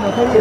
bueno, está.